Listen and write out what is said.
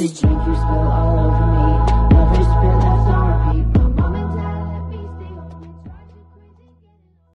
oxygen you. spill all over